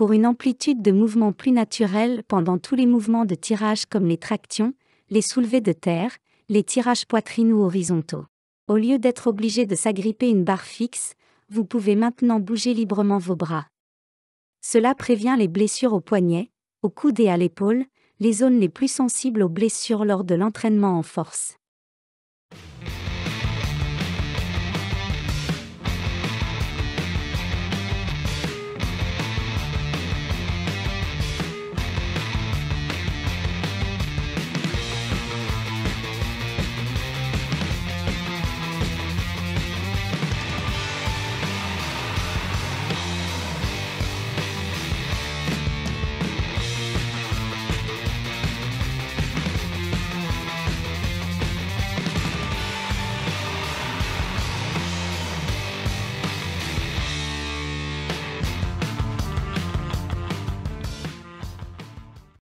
pour une amplitude de mouvement plus naturelle pendant tous les mouvements de tirage comme les tractions, les soulevés de terre, les tirages poitrine ou horizontaux. Au lieu d'être obligé de s'agripper une barre fixe, vous pouvez maintenant bouger librement vos bras. Cela prévient les blessures aux poignets, au coude et à l'épaule, les zones les plus sensibles aux blessures lors de l'entraînement en force.